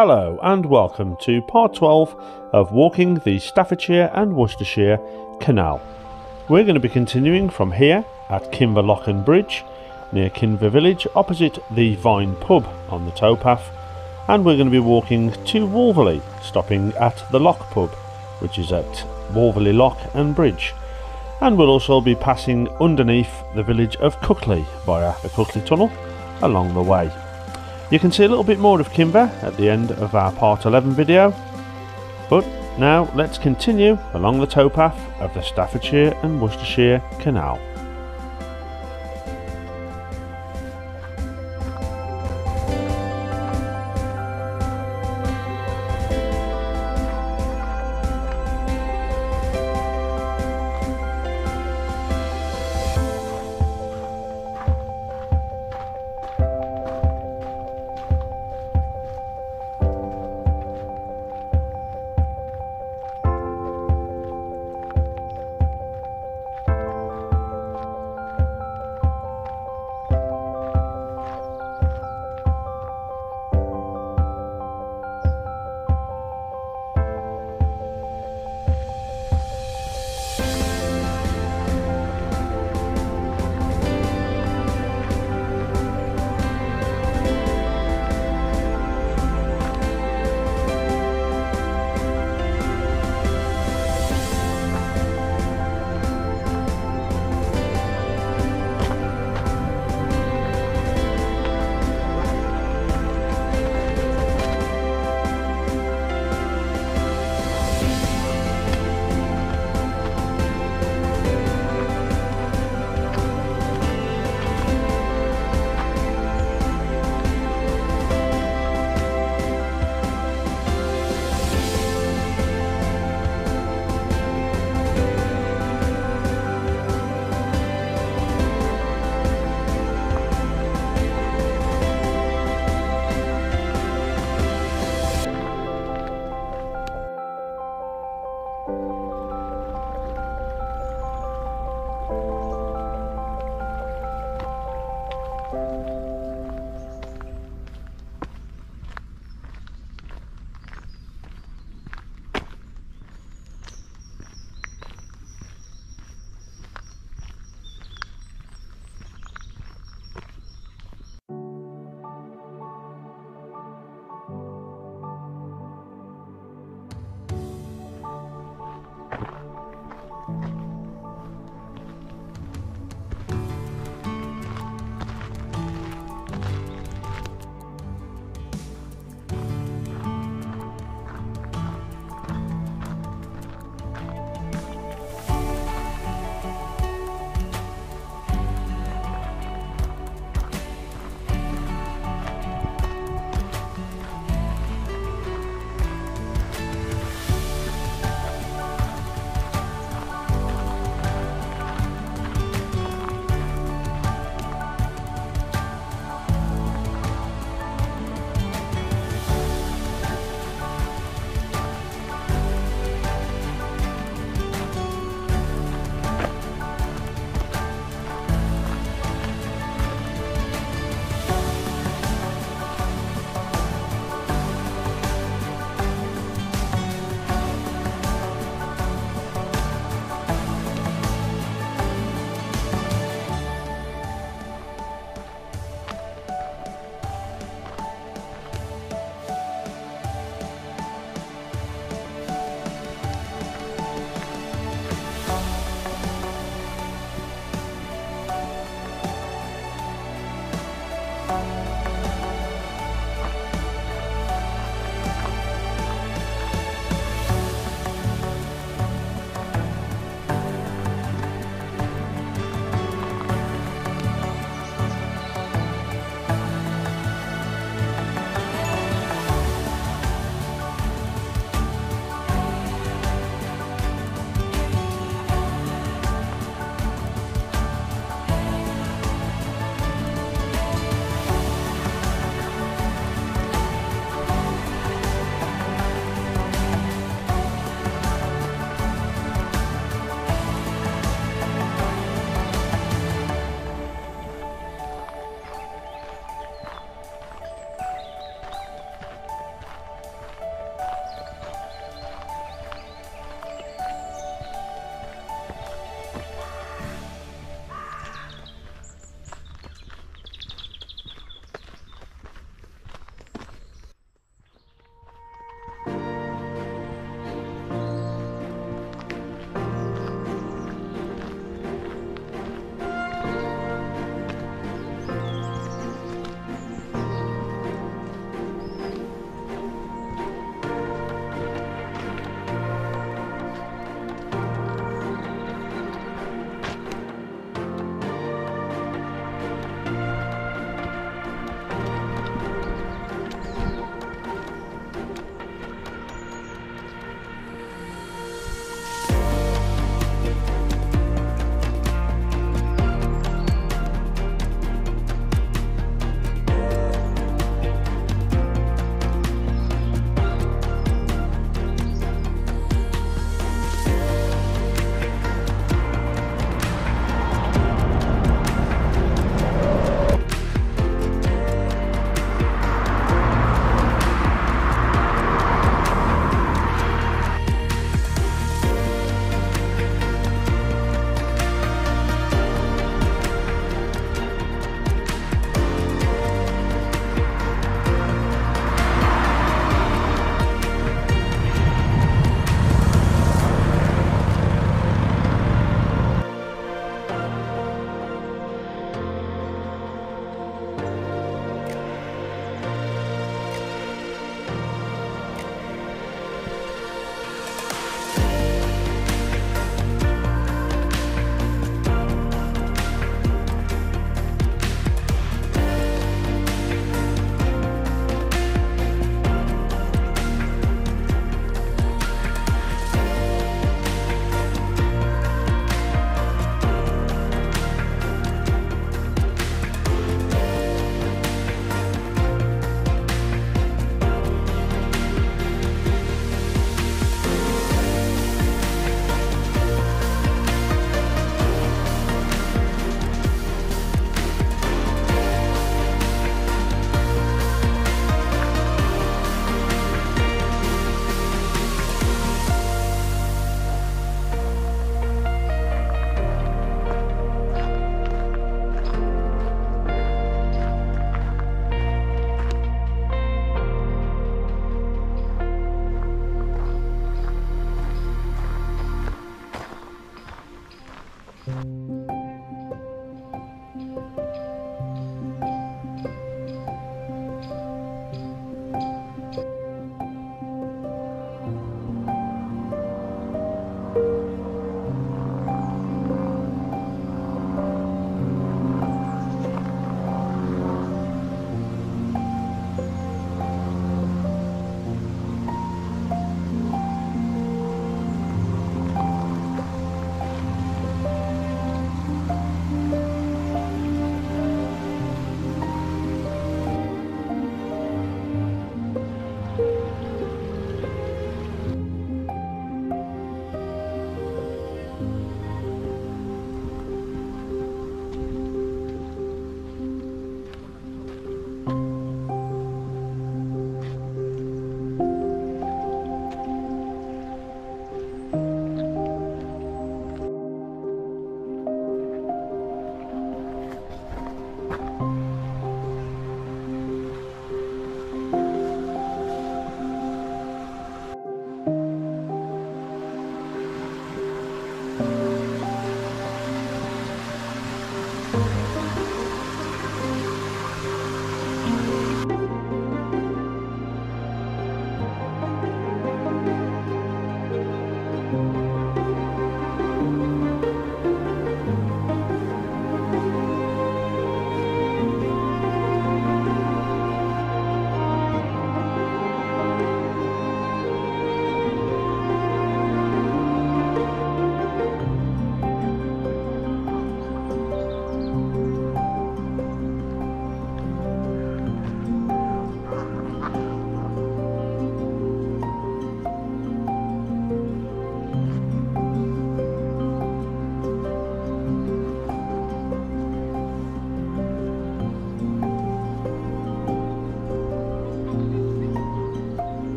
Hello and welcome to part 12 of walking the Staffordshire and Worcestershire Canal. We're going to be continuing from here at Kinver Lock and Bridge near Kinver Village opposite the Vine Pub on the towpath and we're going to be walking to Wolverley stopping at the Lock Pub which is at Wolverley Lock and Bridge and we'll also be passing underneath the village of Cookley via the Cookley Tunnel along the way. You can see a little bit more of Kinver at the end of our part 11 video. But now let's continue along the towpath of the Staffordshire and Worcestershire Canal.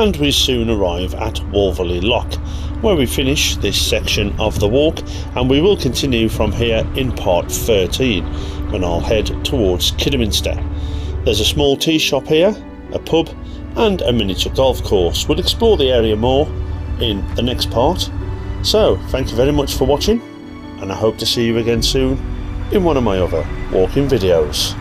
And we soon arrive at Wolverley Lock where we finish this section of the walk and we will continue from here in part 13 when I'll head towards Kidderminster. There's a small tea shop here, a pub and a miniature golf course. We'll explore the area more in the next part. So thank you very much for watching and I hope to see you again soon in one of my other walking videos.